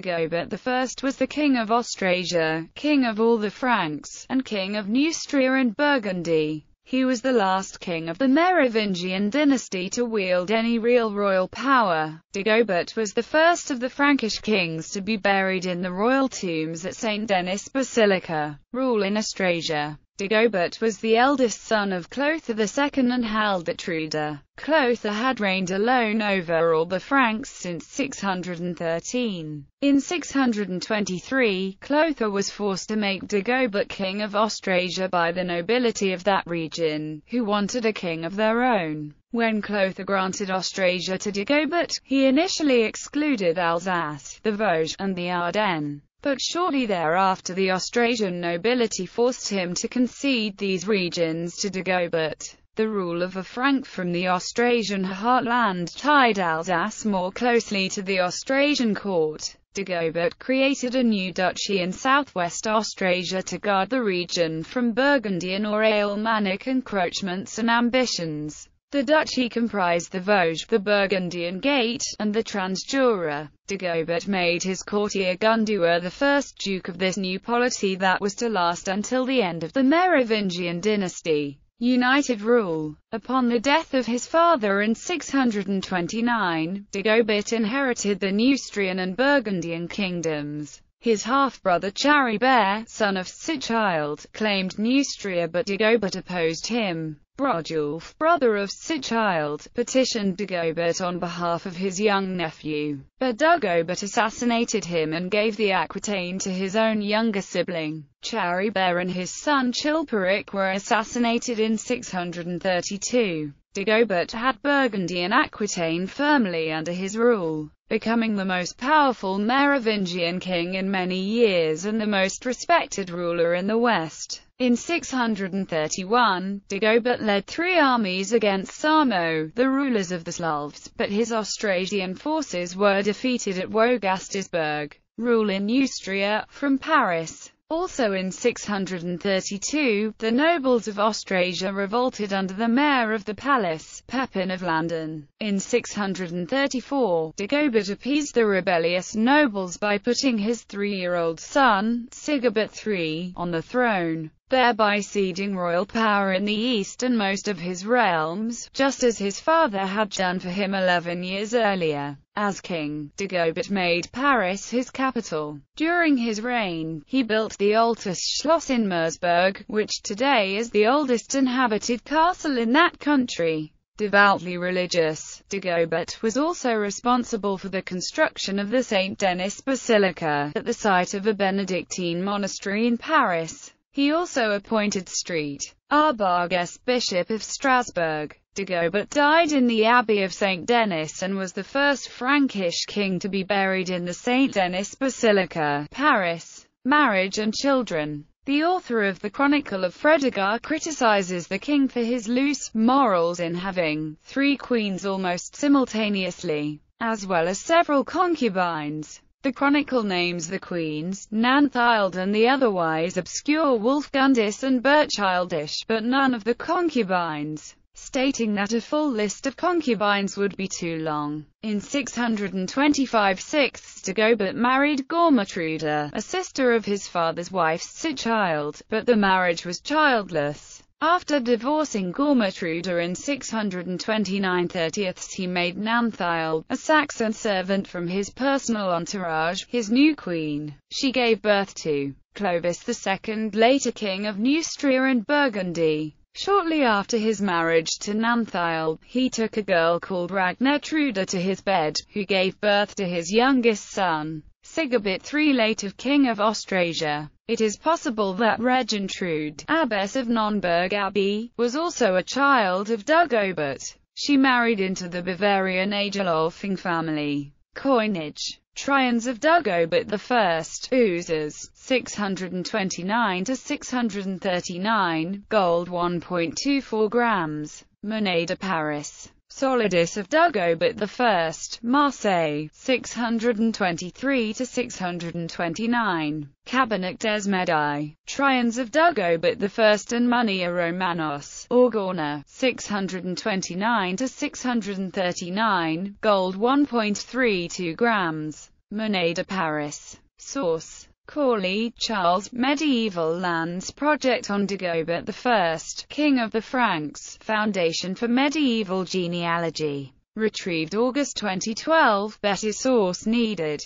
Dagobert I was the king of Austrasia, king of all the Franks, and king of Neustria and Burgundy. He was the last king of the Merovingian dynasty to wield any real royal power. Dagobert was the first of the Frankish kings to be buried in the royal tombs at St. Denis Basilica. Rule in Austrasia Dagobert was the eldest son of Clothar II and Hildetruda. Clothar had reigned alone over all the Franks since 613. In 623, Clothar was forced to make Dagobert king of Austrasia by the nobility of that region, who wanted a king of their own. When Clothar granted Austrasia to Dagobert, he initially excluded Alsace, the Vosges, and the Ardennes. But shortly thereafter the Austrasian nobility forced him to concede these regions to Dagobert. The rule of a Frank from the Austrasian heartland tied Alsace more closely to the Austrasian court. Dagobert created a new duchy in southwest Austrasia to guard the region from Burgundian or Alemannic encroachments and ambitions. The duchy comprised the Vosges, the Burgundian Gate, and the Transjura. Dagobert made his courtier Gundua the first duke of this new polity that was to last until the end of the Merovingian dynasty. United rule. Upon the death of his father in 629, Dagobert inherited the Neustrian and Burgundian kingdoms. His half-brother Charibert, son of Sichild, claimed Neustria but Dagobert opposed him. Brodulf, brother of Sichild, petitioned Dagobert on behalf of his young nephew, but Dagobert assassinated him and gave the Aquitaine to his own younger sibling. Charibert and his son Chilperic were assassinated in 632. Dagobert had Burgundy and Aquitaine firmly under his rule, becoming the most powerful Merovingian king in many years and the most respected ruler in the West. In 631, Dagobert led three armies against Samo, the rulers of the Slavs, but his Austrasian forces were defeated at Wogastisburg. Rule in Neustria, from Paris. Also in 632, the nobles of Austrasia revolted under the mayor of the palace, Pepin of Landen. In 634, Dagobert appeased the rebellious nobles by putting his three-year-old son, Sigebert III, on the throne thereby ceding royal power in the east and most of his realms, just as his father had done for him 11 years earlier. As king, Dagobert made Paris his capital. During his reign, he built the Altes Schloss in Meersburg, which today is the oldest inhabited castle in that country. Devoutly religious, Dagobert was also responsible for the construction of the St. Denis Basilica, at the site of a Benedictine monastery in Paris. He also appointed St. Arbogast Bishop of Strasbourg. Dagobert died in the Abbey of St. Denis and was the first Frankish king to be buried in the St. Denis Basilica, Paris. Marriage and children the author of the Chronicle of Fredegar criticizes the king for his loose morals in having three queens almost simultaneously, as well as several concubines. The chronicle names the queens, Nanthild and the otherwise obscure Wulfgundis and Berchildis, but none of the concubines, stating that a full list of concubines would be too long. In 625 6 Dagobert married Gormotruda, a sister of his father's wife Sichild, but the marriage was childless. After divorcing Gormotruda in 629 30 he made Nanthild, a Saxon servant from his personal entourage, his new queen. She gave birth to Clovis II, later king of Neustria and Burgundy. Shortly after his marriage to Nanthild, he took a girl called Ragnetruda to his bed, who gave birth to his youngest son, Sigebert III late of king of Austrasia. It is possible that Regentrude, abbess of Nonnberg Abbey, was also a child of Dagobert. She married into the Bavarian Agilolfing family. Coinage Triens of Dagobert I, oozes, 629 to 639, gold 1.24 grams, Monnaie de Paris. Solidus of Dagobert I, Marseille, 623 to 629. Cabinet des Médailles, Triens of Dagobert I and Munnia Romanos, Orgona, 629 to 639, gold 1.32 grams. Monnaie de Paris. Source. Cawley, Charles, Medieval Lands Project on Dagobert I, King of the Franks, Foundation for Medieval Genealogy. Retrieved August 2012, better source needed.